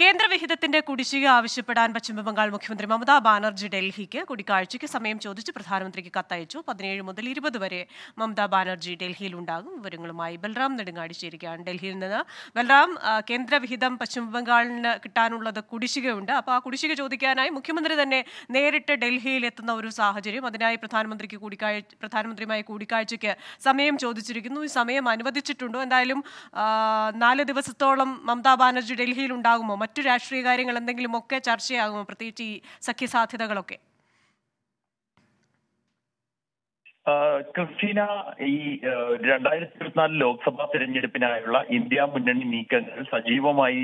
കേന്ദ്രവിഹിതത്തിന്റെ കുടിശ്ശിക ആവശ്യപ്പെടാൻ പശ്ചിമബംഗാൾ മുഖ്യമന്ത്രി മമതാ ബാനർജി ഡൽഹിക്ക് കൂടിക്കാഴ്ചയ്ക്ക് സമയം ചോദിച്ച് പ്രധാനമന്ത്രിക്ക് കത്തയച്ചു. പതിനേഴ് മുതൽ ഇരുപത് വരെ മമതാ ബാനർജി ഡൽഹിയിൽ ഉണ്ടാകും. വിവരങ്ങളുമായി ബൽറാം നെടുങ്ങാടി ചേരുകയാണ്. ഡൽഹിയിൽ നിന്ന് ബൽറാം കേന്ദ്രവിഹിതം പശ്ചിമബംഗാളിന് കിട്ടാനുള്ളത് കുടിശ്ശികയുണ്ട്. അപ്പോൾ ആ കുടിശ്ശിക ചോദിക്കാനായി മുഖ്യമന്ത്രി തന്നെ നേരിട്ട് ഡൽഹിയിൽ എത്തുന്ന ഒരു സാഹചര്യം. അതിനായി പ്രധാനമന്ത്രിക്ക് കൂടിക്കാഴ്ച പ്രധാനമന്ത്രിയുമായി കൂടിക്കാഴ്ചയ്ക്ക് സമയം ചോദിച്ചിരിക്കുന്നു. ഈ സമയം അനുവദിച്ചിട്ടുണ്ടോ? എന്തായാലും നാല് ദിവസത്തോളം മമതാ ബാനർജി ഡൽഹിയിൽ ഉണ്ടാകുമോ? മറ്റു രാഷ്ട്രീയ കാര്യങ്ങൾ എന്തെങ്കിലുമൊക്കെ ചർച്ചയാകുമോ? പ്രത്യേകിച്ച് ഈ സഖ്യസാധ്യതകളൊക്കെ. ക്രിസ്റ്റീന ഈ രണ്ടായിരത്തി ഇരുപത്തിനാല് ലോക്സഭാ തെരഞ്ഞെടുപ്പിനായുള്ള ഇന്ത്യ മുന്നണി നീക്കങ്ങൾ സജീവമായി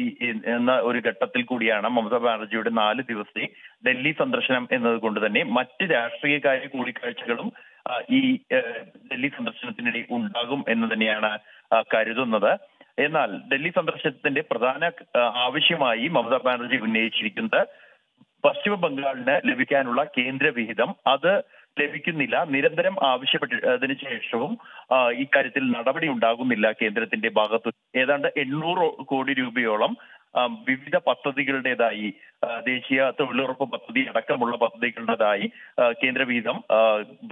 എന്ന ഒരു ഘട്ടത്തിൽ കൂടിയാണ് മമതാ ബാനർജിയുടെ നാല് ദിവസത്തെ ഡൽഹി സന്ദർശനം എന്നതുകൊണ്ട് തന്നെ മറ്റ് രാഷ്ട്രീയകാര്യ കൂടിക്കാഴ്ചകളും ഈ ഡൽഹി സന്ദർശനത്തിനിടെ ഉണ്ടാകും എന്ന് തന്നെയാണ് കരുതുന്നത്. എന്നാൽ ഡൽഹി സന്ദർശനത്തിന്റെ പ്രധാന ആവശ്യമായി മമതാ ബാനർജി ഉന്നയിച്ചിരിക്കുന്നത് പശ്ചിമ ബംഗാളിന് ലഭിക്കാനുള്ള കേന്ദ്ര വിഹിതം. അത് ലഭിക്കുന്നില്ല. നിരന്തരം ആവശ്യപ്പെട്ടതിനു ശേഷവും ഇക്കാര്യത്തിൽ നടപടി ഉണ്ടാകുന്നില്ല കേന്ദ്രത്തിന്റെ ഭാഗത്ത്. ഏതാണ്ട് എണ്ണൂറ് കോടി രൂപയോളം വിവിധ പദ്ധതികളുടേതായി ദേശീയ തൊഴിലുറപ്പ് പദ്ധതി അടക്കമുള്ള പദ്ധതികളുടേതായി കേന്ദ്ര വിഹിതം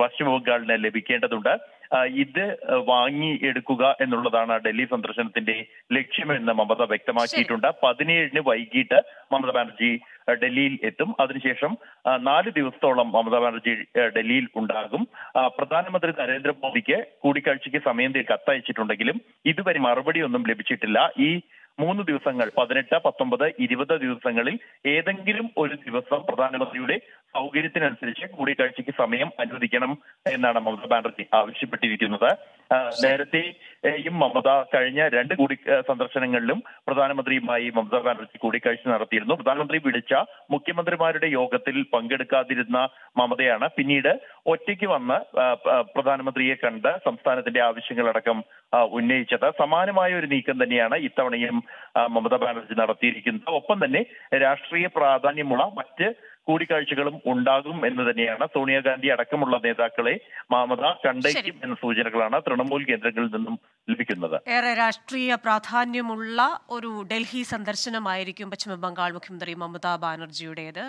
പശ്ചിമ ബംഗാളിന് ലഭിക്കേണ്ടതുണ്ട്. ഇത് വാങ്ങി എടുക്കുക എന്നുള്ളതാണ് ഡൽഹി സന്ദർശനത്തിന്റെ ലക്ഷ്യമെന്ന് മമത വ്യക്തമാക്കിയിട്ടുണ്ട്. പതിനേഴിന് വൈകിട്ട് മമത ബാനർജി ഡൽഹിയിൽ എത്തും. അതിനുശേഷം നാല് ദിവസത്തോളം മമത ബാനർജി ഡൽഹിയിൽ ഉണ്ടാകും. പ്രധാനമന്ത്രി നരേന്ദ്രമോദിക്ക് കൂടിക്കാഴ്ചയ്ക്ക് സമയം കത്തയച്ചിട്ടുണ്ടെങ്കിലും ഇതുവരെ മറുപടിയൊന്നും ലഭിച്ചിട്ടില്ല. ഈ മൂന്ന് ദിവസങ്ങൾ പതിനെട്ട് പത്തൊമ്പത് ഇരുപത് ദിവസങ്ങളിൽ ഏതെങ്കിലും ഒരു ദിവസം പ്രധാനമന്ത്രിയുടെ സൗകര്യത്തിനനുസരിച്ച് കൂടിക്കാഴ്ചയ്ക്ക് സമയം അനുവദിക്കണം എന്നാണ് മമതാ ബാനർജി ആവശ്യപ്പെട്ടിരിക്കുന്നത്. ആ, നേരത്തെയും മമത കഴിഞ്ഞ രണ്ട് കൂടി സന്ദർശനങ്ങളിലും പ്രധാനമന്ത്രിയുമായി മമതാ ബാനർജി കൂടിക്കാഴ്ച നടത്തിയിരുന്നു. പ്രധാനമന്ത്രി വിളിച്ച മുഖ്യമന്ത്രിമാരുടെ യോഗത്തിൽ പങ്കെടുക്കാതിരുന്ന മമതയാണ്. പിന്നീട് ഒറ്റയ്ക്ക് വന്ന് പ്രധാനമന്ത്രിയെ കണ്ട് സംസ്ഥാനത്തിന്റെ ആവശ്യങ്ങളടക്കം ഉന്നയിച്ചത്. സമാനമായ ഒരു നീക്കം തന്നെയാണ് ഇത്തവണയും മമതാ ബാനർജി നടത്തിയിരിക്കുന്നത്. ഒപ്പം തന്നെ രാഷ്ട്രീയ പ്രാധാന്യമുള്ള മറ്റ് കൂടിക്കാഴ്ചകളും ഉണ്ടാകും എന്ന് തന്നെയാണ് സോണിയാഗാന്ധി അടക്കമുള്ള നേതാക്കളെ മമത കണ്ടേക്കും എന്ന സൂചനകളാണ് തൃണമൂൽ കേന്ദ്രങ്ങളിൽ നിന്നും ലഭിക്കുന്നത്. ഏറെ രാഷ്ട്രീയ പ്രാധാന്യമുള്ള ഒരു ഡൽഹി സന്ദർശനമായിരിക്കും പശ്ചിമബംഗാൾ മുഖ്യമന്ത്രി മമതാ ബാനർജിയുടേത്.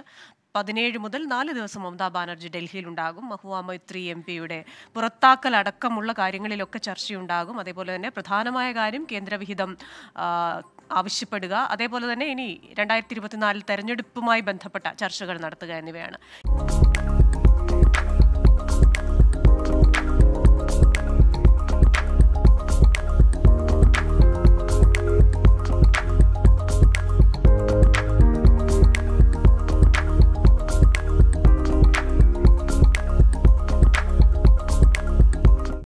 പതിനേഴ് മുതൽ നാല് ദിവസം മമതാ ബാനർജി ഡൽഹിയിൽ ഉണ്ടാകും മഹുവ മൈത്രി എം പിയുടെ പുറത്താക്കൽ അടക്കമുള്ള കാര്യങ്ങളിലൊക്കെ ചർച്ചയുണ്ടാകും. അതേപോലെ തന്നെ പ്രധാനമായ കാര്യം കേന്ദ്രവിഹിതം ആവശ്യപ്പെടുക. അതേപോലെ തന്നെ ഇനി രണ്ടായിരത്തി ഇരുപത്തിനാലിൽ തെരഞ്ഞെടുപ്പുമായി ബന്ധപ്പെട്ട ചർച്ചകൾ നടത്തുക എന്നിവയാണ്.